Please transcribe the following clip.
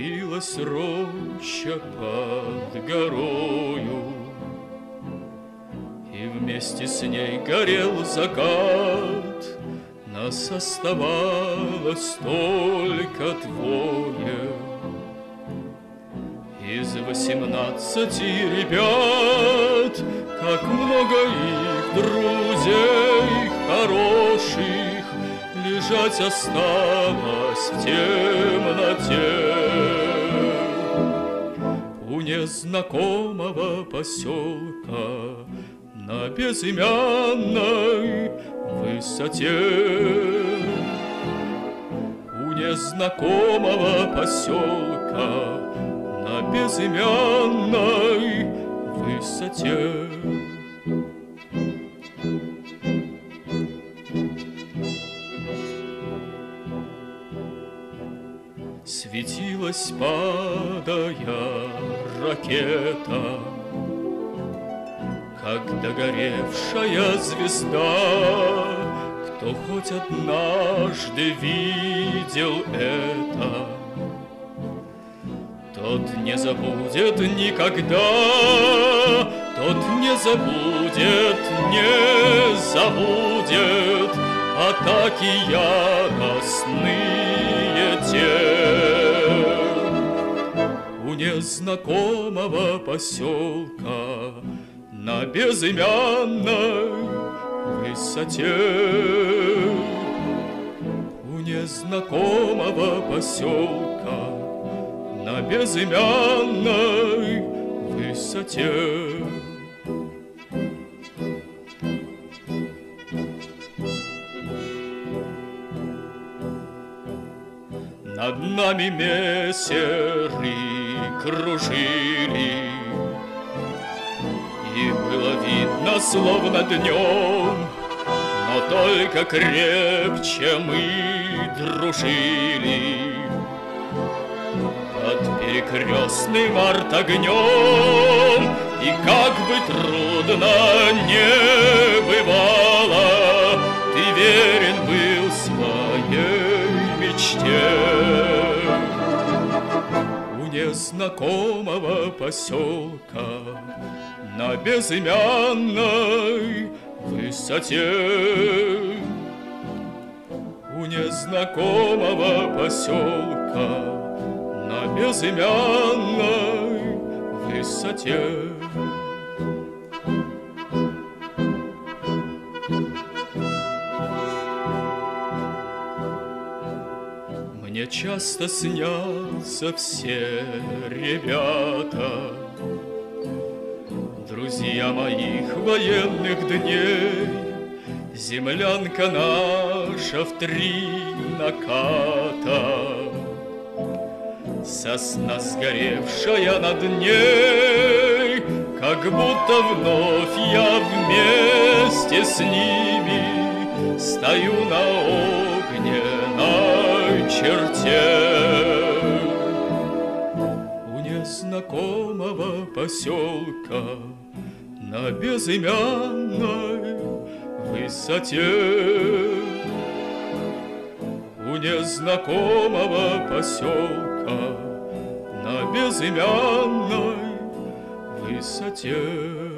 Дымилась роща под горою, И вместе с ней горел закат. Нас оставалось только двое. Из восемнадцати ребят, Как много их друзей хороших, Лежать осталось в темноте. Незнакомого поселка На безымянной высоте. У незнакомого поселка на безымянной высоте. Светилась, падая ракета, Как догоревшая звезда, Кто хоть однажды видел это, Тот не забудет никогда, Тот не забудет, не забудет Атаки яростные У незнакомого поселка На безымянной высоте. У незнакомого поселка На безымянной высоте Над нами мессеры кружили, И было видно, словно днем, Но только крепче мы дружили. Под перекрестным артогнем, И как бы трудно не бывало, У незнакомого поселка На безымянной высоте. У незнакомого поселка На безымянной высоте Мне часто снятся все ребята, Друзья моих военных дней, Землянка наша в три наката, Сосна сгоревшая над ней, Как будто вновь я вместе с ними Стою на огненной черте. У незнакомого поселка На безымянной высоте У незнакомого поселка На безымянной высоте